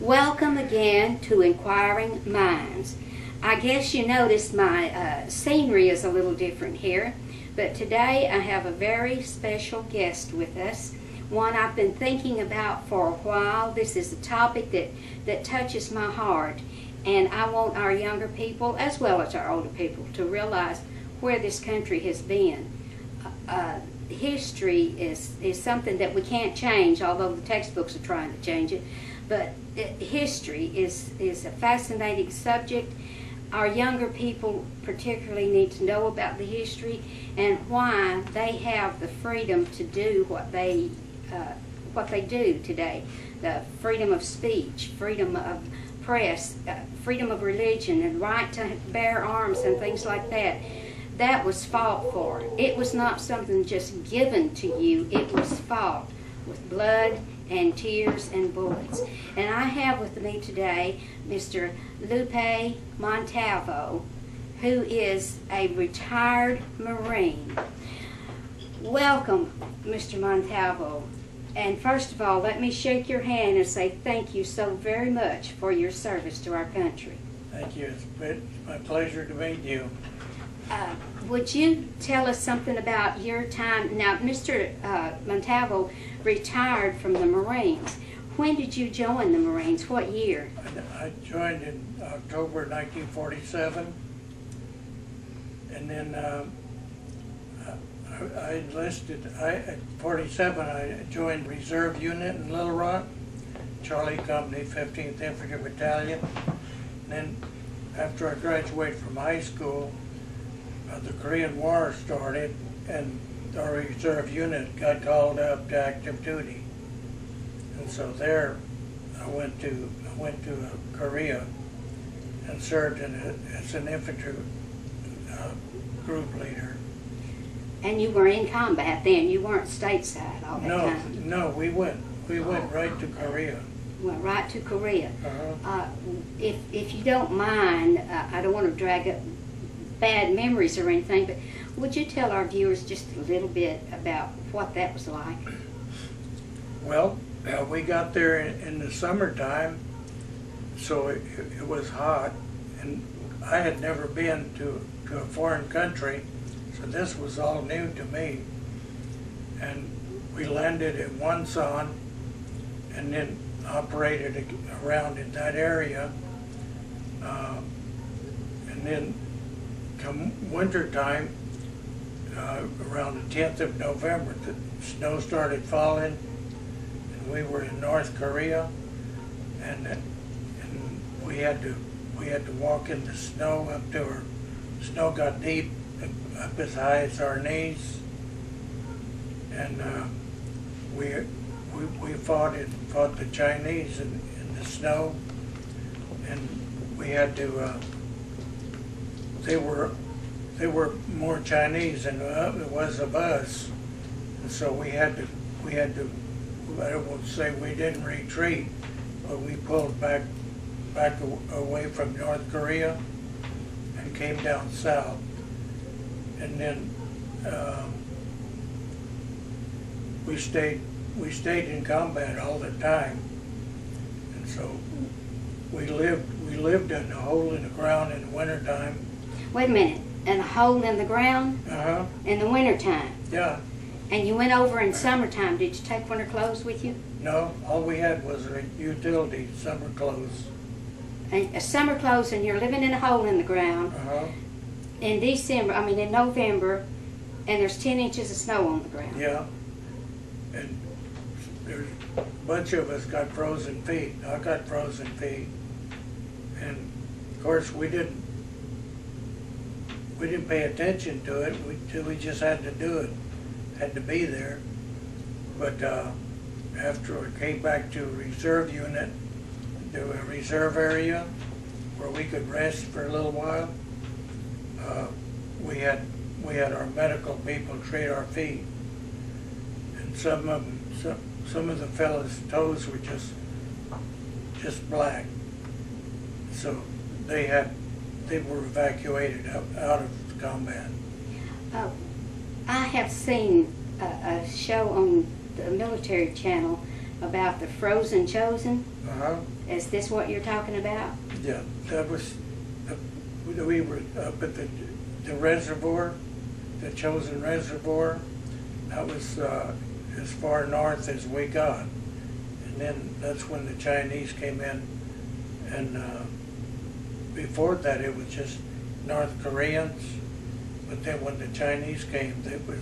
Welcome again to Inquiring Minds. I guess you noticed my uh, scenery is a little different here, but today I have a very special guest with us, one I've been thinking about for a while. This is a topic that, that touches my heart, and I want our younger people, as well as our older people, to realize where this country has been. Uh, history is, is something that we can't change, although the textbooks are trying to change it. But history is, is a fascinating subject. Our younger people particularly need to know about the history and why they have the freedom to do what they uh, what they do today. The freedom of speech, freedom of press, uh, freedom of religion, and right to bear arms and things like that that was fought for. It was not something just given to you, it was fought with blood and tears and bullets. And I have with me today Mr. Lupe Montalvo, who is a retired Marine. Welcome, Mr. Montalvo. And first of all, let me shake your hand and say thank you so very much for your service to our country. Thank you. It's my pleasure to meet you. Uh, would you tell us something about your time? Now, Mr. Uh, Montalvo retired from the Marines. When did you join the Marines? What year? I, joined in October 1947, and then uh, I, I enlisted. I, at 47, I joined Reserve Unit in Little Rock, Charlie Company, 15th Infantry Battalion. And then after I graduated from high school, uh, the Korean War started and our reserve unit got called up to active duty. And so there I went to I went to uh, Korea and served in a, as an infantry uh, group leader. And you were in combat then. You weren't stateside all that no, time. No, we went we went right to Korea. Went right to Korea. Uh-huh. Uh, if if you don't mind, uh, I don't want to drag up bad memories or anything, but would you tell our viewers just a little bit about what that was like? Well, uh, we got there in, in the summertime, so it, it, was hot, and I had never been to, to a foreign country, so this was all new to me. And we landed in Wonsan and then operated around in that area. Uh, and then come winter time, uh, around the 10th of November, the snow started falling, and we were in North Korea, and, and we had to we had to walk in the snow up to our snow got deep up as high as our knees, and uh, we, we we fought and fought the Chinese in, in the snow, and we had to. Uh, they were they were more Chinese than it was of us, and so we had to we had to. I won't say we didn't retreat, but we pulled back back away from North Korea and came down south, and then um, we stayed we stayed in combat all the time, and so we lived we lived in a hole in the ground in the wintertime Wait a minute. And a hole in the ground Uh-huh, in the wintertime. yeah. And you went over in summertime. Did you take winter clothes with you? No, all we had was a utility, summer clothes. And, uh, summer clothes, and you're living in a hole in the ground Uh-huh, in December. I mean, in November, and there's ten inches of snow on the ground. yeah. And there's, a bunch of us got frozen feet. I got frozen feet. And of course, we didn't, we didn't pay attention to it. We, we just had to do it, had to be there. But, uh, after we came back to reserve unit, to a reserve area where we could rest for a little while, uh, we had, we had our medical people treat our feet. And some of them, some, some of the fellas' toes were just, just black. So they had, they were evacuated out, out of combat. Uh, I have seen a, a show on the military channel about the frozen Chosin. Uh-huh. Is this what you're talking about? Yeah, that was, uh, we were up at the, the reservoir, the Chosin reservoir. That was uh, as far north as we got. And then that's when the Chinese came in. And uh, before that, it was just North Koreans. But then when the Chinese came, it was,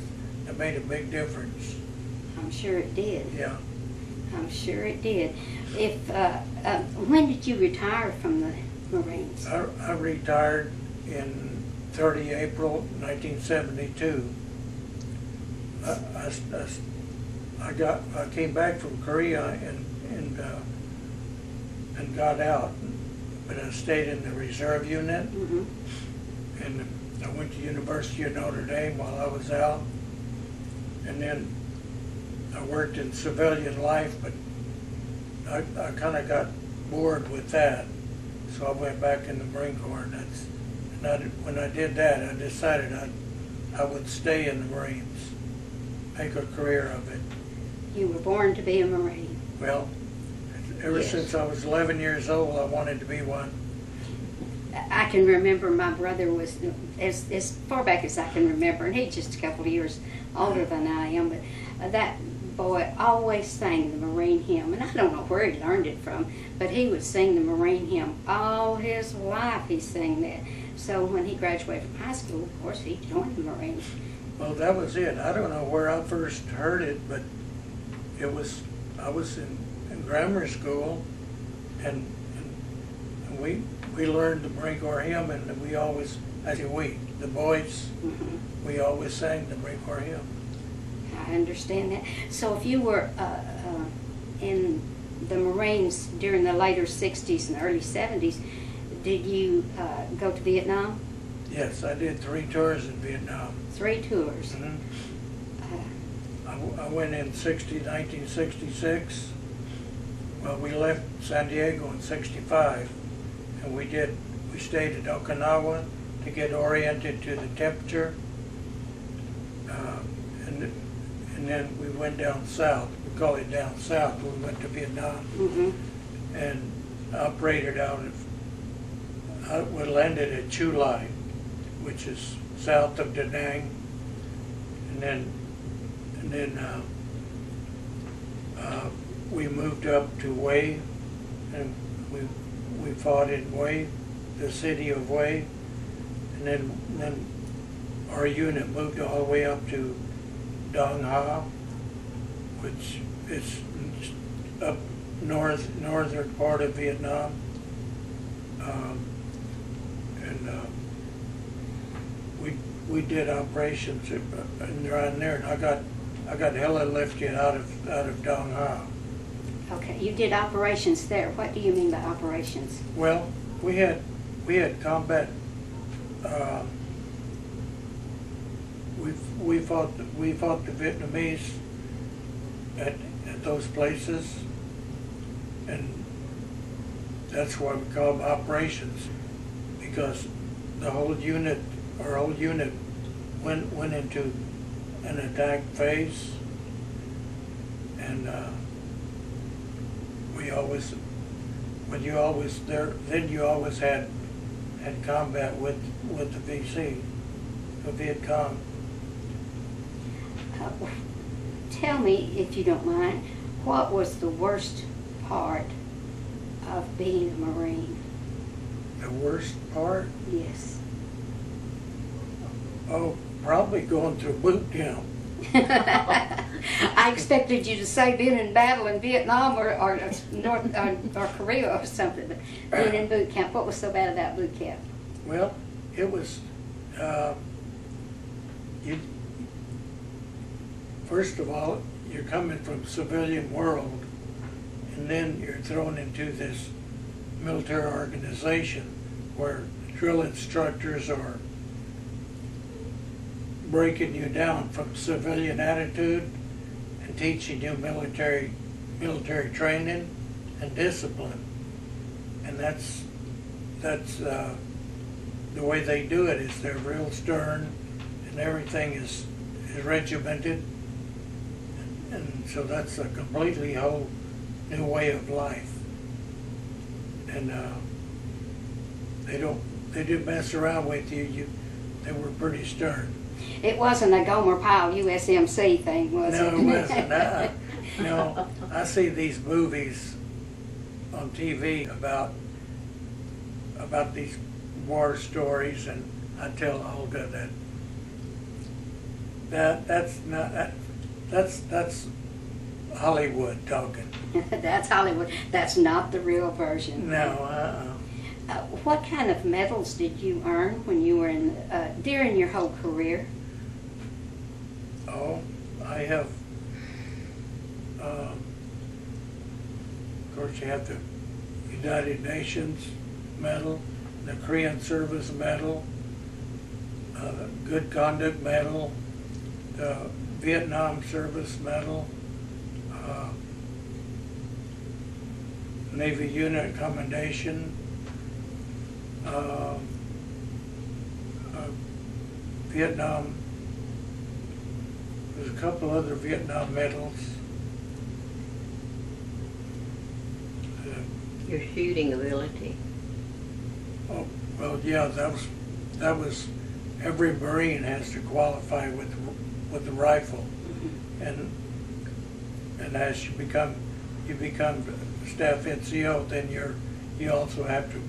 it made a big difference. I'm sure it did. Yeah. I'm sure it did. If uh, uh, when did you retire from the Marines? I, I retired in 30 April 1972. I, I, I, I got I came back from Korea and and uh, and got out, but I stayed in the reserve unit hmm and I went to University of Notre Dame while I was out, and then I worked in civilian life, but I, I kind of got bored with that, so I went back in the Marine Corps. And that's and I, when I did that, I decided I I would stay in the Marines, make a career of it. You were born to be a Marine. Well, ever Yes. since I was 11 years old, I wanted to be one. I can remember my brother was as as far back as I can remember, and he's just a couple of years older than I am. But uh, that boy always sang the Marine hymn, and I don't know where he learned it from, but he would sing the Marine hymn all his life. He sang that. So when he graduated from high school, of course, he joined the Marines. Well, that was it. I don't know where I first heard it, but it was, I was in, in grammar school and, and we, we learned the Corps hymn and we always, I say we, the boys, hmm we always sang the Corps hymn. I understand that. So if you were uh, uh, in the Marines during the later 60s and early 70s, did you uh, go to Vietnam? Yes, I did three tours in Vietnam. Three tours. Mhm. Uh, I, w- I went in 60, 1966. Well, we left San Diego in 65, and we did, we stayed at Okinawa to get oriented to the temperature. Uh, and, and then we went down south, we call it down south, we went to Vietnam mhm. and operated out of, uh, we landed at Chu Lai, which is south of Da Nang. And then, and then, uh, uh, we moved up to Hue, and we, we fought in Hue, the city of Hue, And then, then our unit moved all the way up to Dong Ha, which is up north, northern part of Vietnam. Um, and, uh, we, we did operations around there, and I got, I got heli-lifted out of, out of Dong Ha. Okay, you did operations there. What do you mean by operations? Well, we had, we had combat, uh, we, we fought, we fought the Vietnamese at, at those places. And that's why we call them operations, because the whole unit, our whole unit went, went into an attack phase. And, uh, we always, when you always there, then you always had had combat with with the VC, the Viet Cong. Uh, tell me, if you don't mind, what was the worst part of being a Marine? The worst part, Yes. oh, probably going through boot camp. I expected you to say being in battle in Vietnam or, or North or, or Korea or something, but being in boot camp. What was so bad about boot camp? Well, it was, uh. First of all, you're coming from civilian world, and then you're thrown into this military organization where drill instructors are breaking you down from civilian attitude teaching you military military training and discipline. And that's that's uh, the way they do it is they're real stern and everything is is regimented. And so that's a completely whole new way of life. And uh, they don't they didn't mess around with you. You they were pretty stern. It wasn't a Gomer Pyle USMC thing, was no, it? it wasn't. Uh, no, I see these movies on TV about about these war stories, and I tell Olga that that that's not that, that's that's Hollywood talking. That's Hollywood. That's not the real version. No, uh, Uh, what kind of medals did you earn when you were in uh, during your whole career? oh, I have. Um, of course, you have the United Nations Medal, the Korean Service Medal, uh, Good Conduct Medal, the Vietnam Service Medal, uh, Navy Unit Commendation, uh, uh, Vietnam. There's a couple other Vietnam medals. Uh, Your shooting ability. Oh, well, yeah, that was, that was, every Marine has to qualify with, with the rifle. And, and as you become, you become staff NCO, then you're, you also have to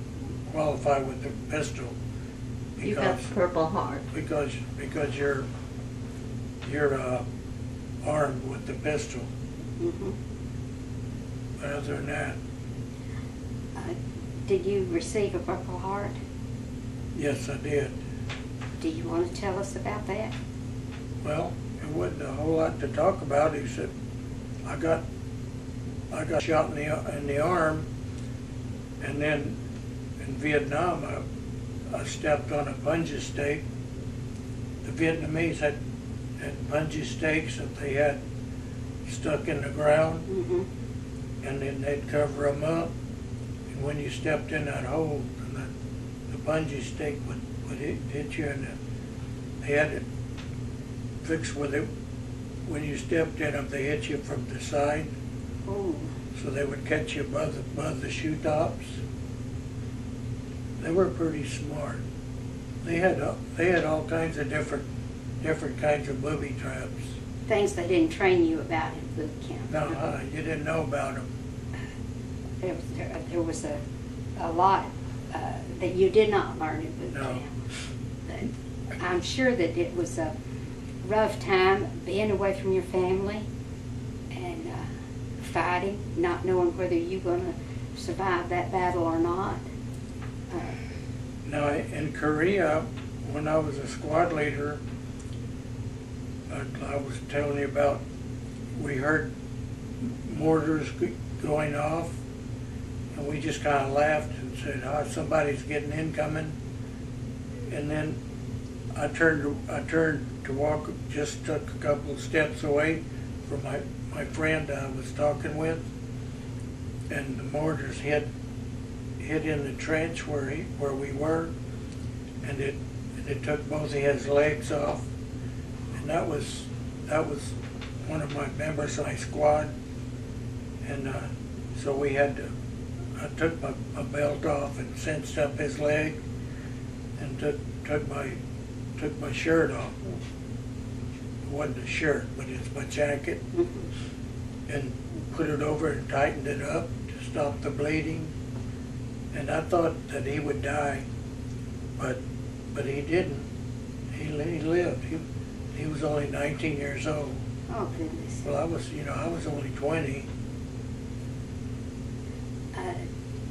qualify with the pistol. You got Because, Purple Heart. because, because you're, you're, uh, armed with the pistol. Mhm. Other than that, Uh, did you receive a Purple Heart? yes, I did. Do you want to tell us about that? Well, it wasn't a whole lot to talk about, except I got, I got shot in the, in the arm, and then in Vietnam, I, I stepped on a punji stake. The Vietnamese had, had punji stakes that they had stuck in the ground, Mm-hmm. and then they'd cover them up. And when you stepped in that hole, and the, the punji stake would, would hit, hit you in the, they had it fixed with it. When you stepped in them, they hit you from the side, Oh, so they would catch you above the, above the shoe tops. They were pretty smart. They had, they had all kinds of different, different kinds of booby traps. things they didn't train you about in boot camp. No, uh, you didn't know about them. There was, there, there was a, a lot uh, that you did not learn in boot No. camp. I'm sure that it was a rough time being away from your family and uh, fighting, not knowing whether you're going to survive that battle or not. Now, in Korea, when I was a squad leader, I, I was telling you about, we heard mortars going off, and we just kind of laughed and said, "Oh, somebody's getting incoming." And then I turned, to- I turned to walk, just took a couple of steps away from my my friend I was talking with, and the mortars hit hit in the trench where he, where we were, and it, and it took both of his legs off. And that was, that was one of my members of my squad. And, uh, so we had to, I took my, my belt off and cinched up his leg and took, took my, took my shirt off. It wasn't a shirt, but it's my jacket mhm. and put it over and tightened it up to stop the bleeding. And I thought that he would die, but but he didn't. He, he lived. He, he was only 19 years old. Oh, goodness. Well, I was, you know, I was only 20. Uh,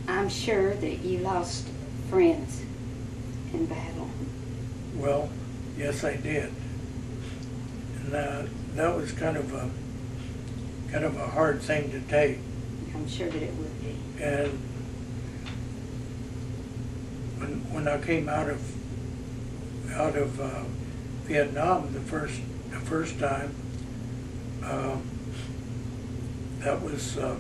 I'm sure that you lost friends in battle. Well, yes, I did. And uh, that was kind of a kind of a hard thing to take. I'm sure that it would be. And when when I came out of out of uh, Vietnam the first the first time, um, that was uh,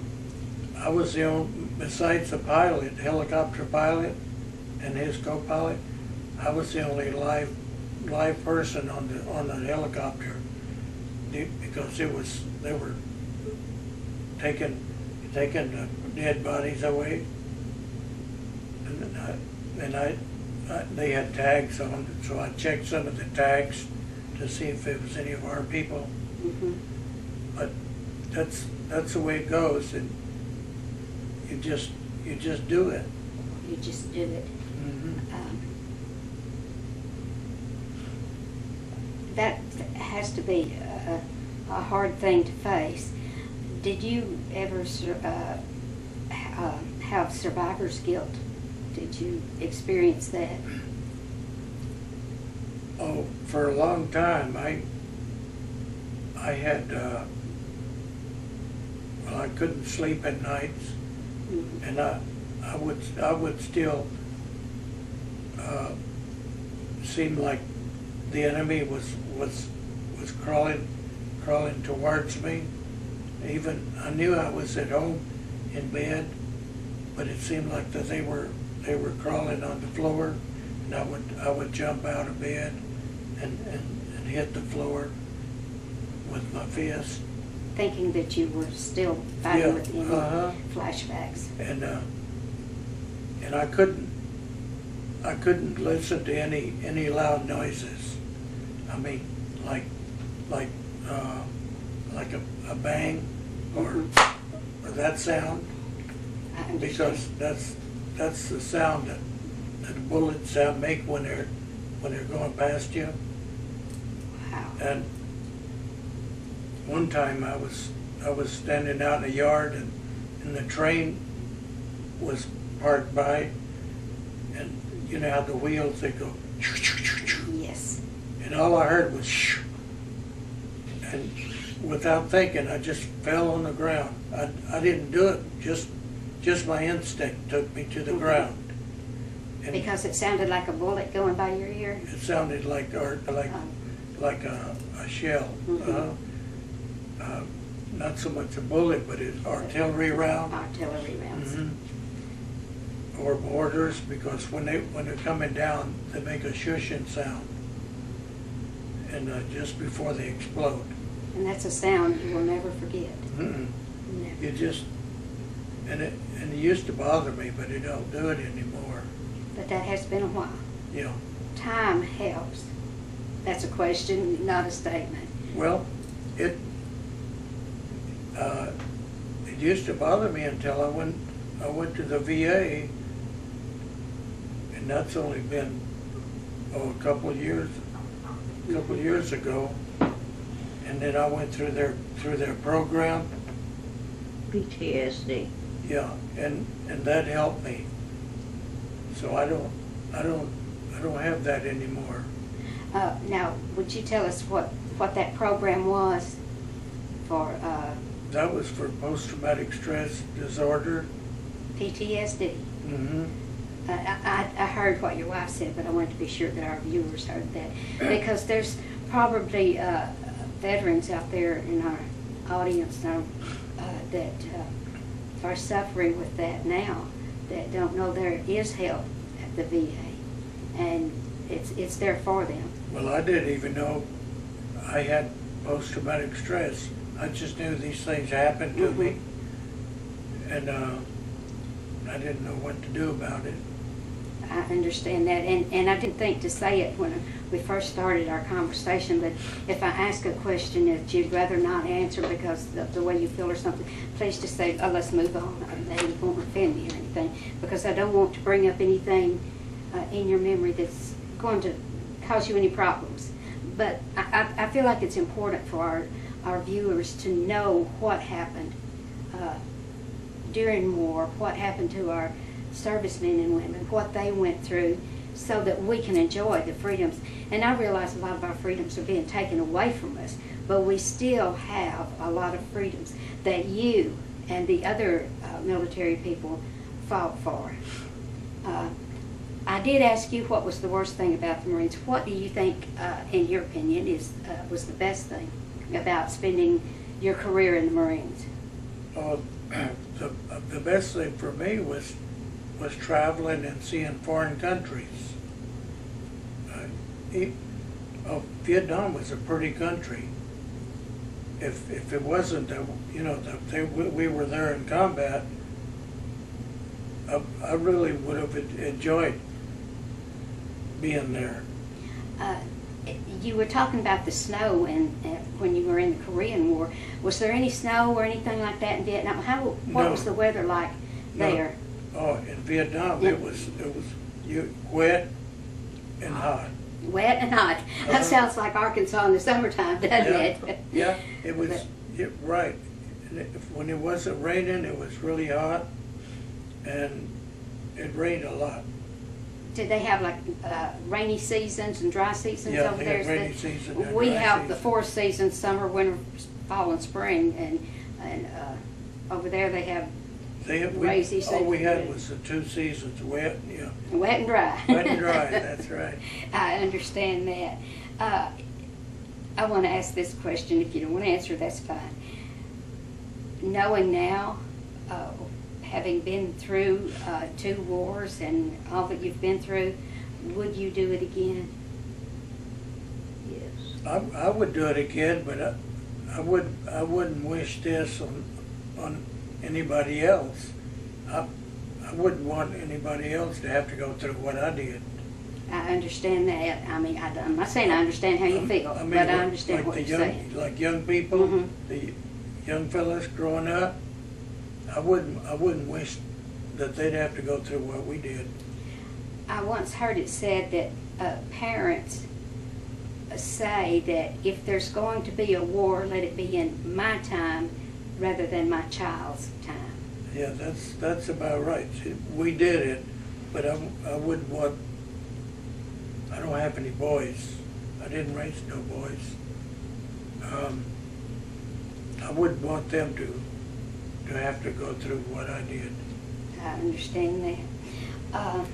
I was the only besides the pilot, helicopter pilot, and his co-pilot, I was the only live live person on the on the helicopter because it was they were taking taking the dead bodies away. And I, and I, I, they had tags on, it, so I checked some of the tags to see if it was any of our people. Mhm. But that's, that's the way it goes, and you just, you just do it. You just do it. Mhm. Um, That has to be a, a hard thing to face. Did you ever sur- uh, uh, have survivor's guilt? Did you experience that? Oh, for a long time, I, I had, uh, well, I couldn't sleep at nights, Mhm. and I, I would, I would still, uh, seem like the enemy was, was, was crawling, crawling towards me. Even, I knew I was at home in bed, but it seemed like that they were, they were crawling on the floor, and I would, I would jump out of bed and, and, and hit the floor with my fist. Thinking that you were still Yeah, fighting with any uh-huh. Flashbacks. And, uh, and I couldn't, I couldn't listen to any, any loud noises. I mean, like, like, uh, like a, a bang or, Mhm. or that sound, because that's, that's the sound that, that bullets uh, make when they're, when they're going past you. Wow. And one time I was, I was standing out in the yard and, and the train was parked by and you know how the wheels, they go Yes. and all I heard was shh. And without thinking, I just fell on the ground. I, I didn't do it, just, just my instinct took me to the Mhm. ground. And Because it sounded like a bullet going by your ear? it sounded like, or like, Um, like a, a shell. Mhm. Uh, uh, not so much a bullet, but it's artillery round. Artillery rounds. Mhm. Or mortars, because when they, when they're coming down, they make a shushing sound. And uh, just before they explode. And that's a sound you will never forget. Mm-mm. Never. You just, and it, and it used to bother me, but it don't do it anymore, But that has been a while. Yeah. Time helps. That's a question, not a statement. Well, it, uh, it used to bother me until I went, I went to the VA, and that's only been, oh, a couple of years, a couple of years ago. And then I went through their, through their program, PTSD. Yeah, and, and that helped me. So I don't, I don't, I don't have that anymore. Uh, now, would you tell us what, what that program was for uh, That was for post-traumatic stress disorder. PTSD? Mm-hmm. Uh, I, I I heard what your wife said, but I wanted to be sure that our viewers heard that. Because there's probably uh, veterans out there in our audience now uh, that uh, are suffering with that now, that don't know there is help at the VA. And it's, it's there for them. Well, I didn't even know I had post-traumatic stress. I just knew these things happened to me. And, uh, I didn't know what to do about it. I understand that, and, and I didn't think to say it when we first started our conversation, but if I ask a question that you'd rather not answer because of the way you feel or something, please just say, oh, let's move on. They won't offend me or anything, because I don't want to bring up anything uh, in your memory that's going to cause you any problems. But I, I, I feel like it's important for our, our viewers to know what happened uh, during war, what happened to our servicemen and women, what they went through, so that we can enjoy the freedoms. And I realize a lot of our freedoms are being taken away from us, but we still have a lot of freedoms that you and the other uh, military people fought for. Uh, I did ask you what was the worst thing about the Marines. What do you think, uh, in your opinion, is uh, was the best thing about spending your career in the Marines? Uh, the, the best thing for me was, was traveling and seeing foreign countries. Uh, it- oh, Vietnam was a pretty country. if, if it wasn't that, you know, that they, we we were there in combat, I, I really would have enjoyed being there. Uh, You were talking about the snow and, uh, when you were in the Korean War. Was there any snow or anything like that in Vietnam? How, what No. was the weather like No. there? Oh, in Vietnam, Yeah. it was, it was, you, wet and hot. Wet and hot. Uh-huh. That sounds like Arkansas in the summertime, doesn't Yeah. it? Yeah, it was, yeah, right. And it- When it wasn't raining, it was really hot, and it rained a lot. Did they have like uh, rainy seasons and dry seasons Yeah, over they there? rainy season and We dry have the season. four seasons: summer, winter, fall, and spring. And and uh, over there they have They, we, Crazy all we had was the two seasons, wet, yeah, wet and dry. wet and dry, that's right. I understand that. Uh, I want to ask this question. If you don't want to answer, that's fine. Knowing now, uh, having been through uh, two wars and all that you've been through, would you do it again? Yes. I, I would do it again, but I, I would, I wouldn't wish this on, on anybody else. I, I wouldn't want anybody else to have to go through what I did. I understand that. I mean, I, am not saying I understand how you feel, I mean, but I understand like what you're young- saying. Like young people, Mhm. the young fellas growing up, I wouldn't, I wouldn't wish that they'd have to go through what we did. I once heard it said that uh, parents say that if there's going to be a war, let it be in my time rather than my child's time. Yeah, that's, that's about right. See, We did it, but I, I wouldn't want, I don't have any boys. I didn't raise no boys. Um, I wouldn't want them to, to have to go through what I did. I understand that. Uh,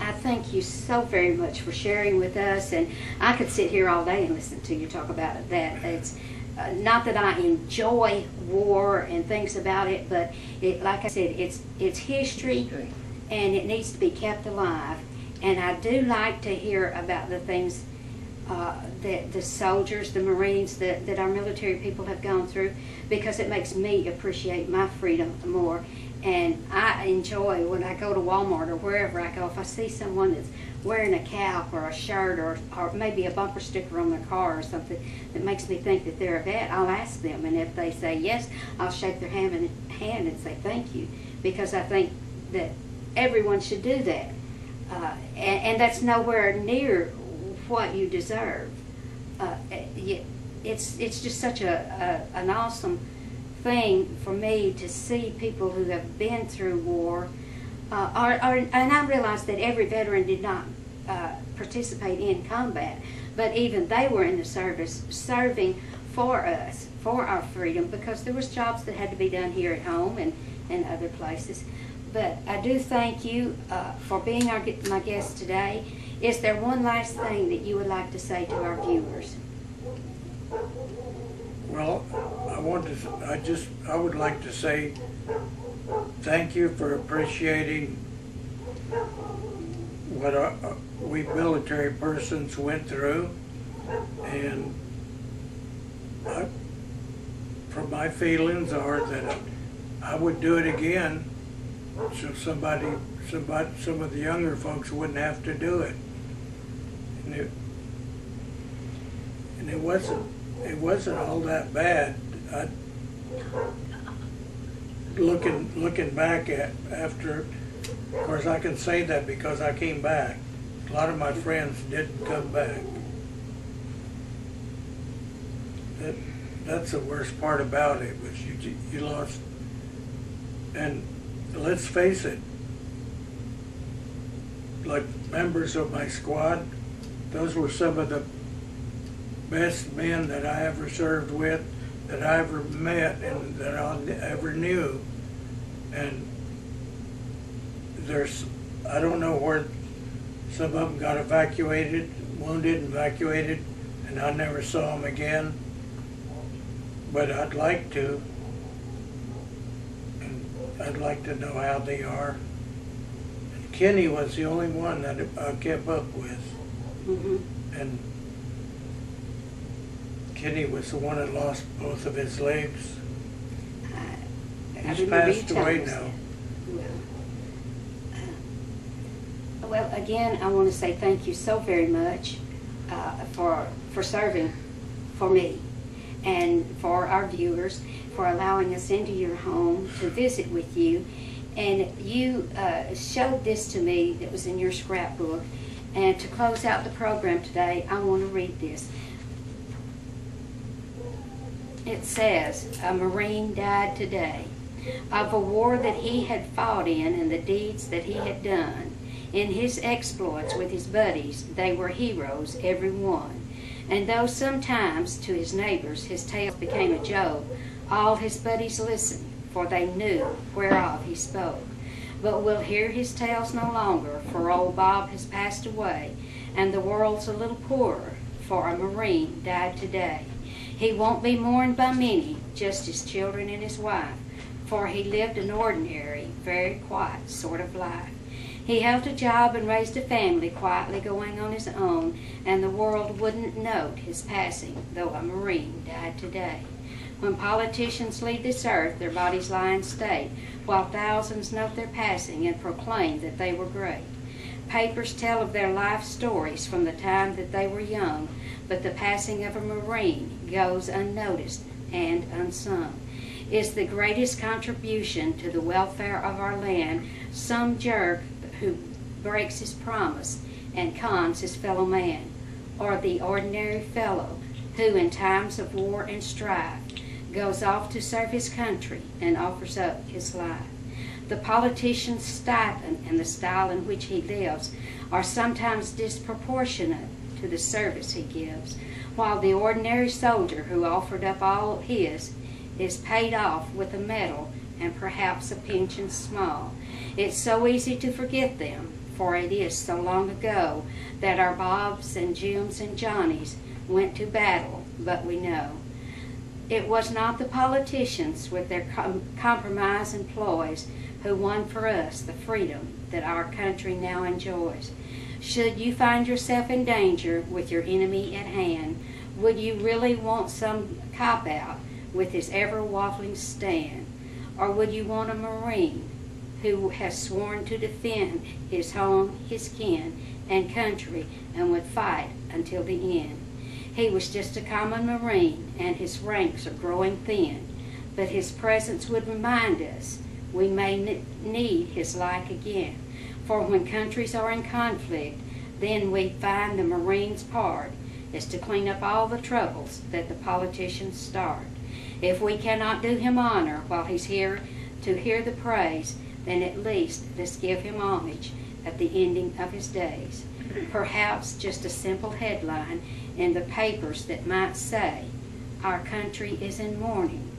I thank you so very much for sharing with us, and I could sit here all day and listen to you talk about it. That it's uh, not that I enjoy war and things about it, but it, like I said, it's it's history, History. and it needs to be kept alive. And I do like to hear about the things uh, that the soldiers, the Marines, that, that our military people have gone through, because it makes me appreciate my freedom more. And I enjoy when I go to Walmart or wherever I go, if I see someone that's wearing a cap or a shirt or, or maybe a bumper sticker on their car or something that makes me think that they're a vet, I'll ask them. And if they say yes, I'll shake their hand and, hand and say thank you, because I think that everyone should do that. Uh, and, and that's nowhere near what you deserve. Uh, it's it's just such a, a an awesome thing for me to see people who have been through war. Uh, are, are, and I realize that every veteran did not uh, participate in combat, but even they were in the service serving for us, for our freedom, because there was jobs that had to be done here at home and, and other places. But I do thank you uh, for being our, my guest today. Is there one last thing that you would like to say to our viewers? Well, want to, I just, I would like to say thank you for appreciating what our, we military persons went through. And I, from my feelings are that I would do it again so somebody, somebody, some of the younger folks wouldn't have to do it. And it, and it wasn't, it wasn't all that bad. I, looking, looking back at, after, of course, I can say that because I came back. A lot of my friends didn't come back. That, that's the worst part about it, was you, you lost, and let's face it, like members of my squad, those were some of the best men that I ever served with, that I ever met, and that I ever knew. And there's, I don't know where some of them got evacuated, wounded, evacuated, and I never saw them again. But I'd like to. And I'd like to know how they are. And Kenny was the only one that I kept up with. Mm-hmm. And Kenny was the one that lost both of his legs. I He's remember you passed telling away us now. that. Uh, Well, again, I want to say thank you so very much uh, for, for serving for me and for our viewers, for allowing us into your home to visit with you. And you uh, showed this to me that was in your scrapbook. And to close out the program today, I want to read this. It says, A Marine died today of a war that he had fought in and the deeds that he had done. In his exploits with his buddies, they were heroes, every one. And though sometimes to his neighbors his tales became a joke, all his buddies listened, for they knew whereof he spoke. But we'll hear his tales no longer, for old Bob has passed away, and the world's a little poorer, for a Marine died today. He won't be mourned by many, just his children and his wife, for he lived an ordinary, very quiet sort of life. He held a job and raised a family quietly going on his own, and the world wouldn't note his passing, though a Marine died today. When politicians leave this earth, their bodies lie in state, while thousands note their passing and proclaim that they were great. Papers tell of their life stories from the time that they were young, but the passing of a Marine goes unnoticed and unsung. Is the greatest contribution to the welfare of our land some jerk who breaks his promise and cons his fellow man, or the ordinary fellow who, in times of war and strife, goes off to serve his country and offers up his life? The politician's stipend and the style in which he lives are sometimes disproportionate to the service he gives, while the ordinary soldier who offered up all his is paid off with a medal and perhaps a pension small. It's so easy to forget them, for it is so long ago that our Bobs and Jims and Johnnies went to battle, but we know. It was not the politicians with their com- compromise ploys who won for us the freedom that our country now enjoys. Should you find yourself in danger with your enemy at hand, would you really want some cop out with his ever waffling stand? Or would you want a Marine who has sworn to defend his home, his kin, and country and would fight until the end? He was just a common Marine, and his ranks are growing thin, but his presence would remind us we may need his like again. For when countries are in conflict, then we find the Marine's part is to clean up all the troubles that the politicians start. If we cannot do him honor while he's here to hear the praise, then at least let's give him homage at the ending of his days. Perhaps just a simple headline in the papers that might say, Our country is in mourning